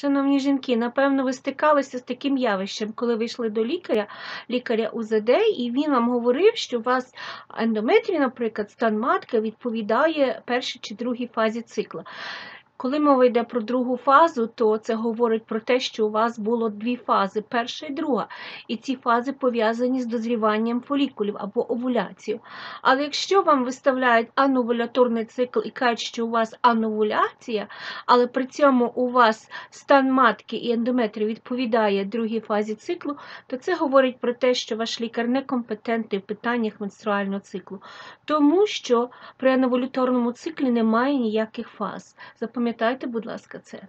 Шановні жінки, напевно, ви стикалися з таким явищем, коли ви йшли до лікаря, лікаря УЗД, і він вам говорив, що у вас ендометрій, наприклад, стан матки відповідає першій чи другій фазі цикла. Коли мова йде про другу фазу, то це говорить про те, що у вас було дві фази, перша і друга. І ці фази пов'язані з дозріванням фолікулів або овуляцією. Але якщо вам виставляють ановуляторний цикл і кажуть, що у вас ановуляція, але при цьому у вас стан матки і ендометрій відповідає другій фазі циклу, то це говорить про те, що ваш лікар некомпетентний в питаннях менструального циклу, тому що при ановуляторному циклі немає ніяких фаз. Запам'ятайте, будь ласка, це.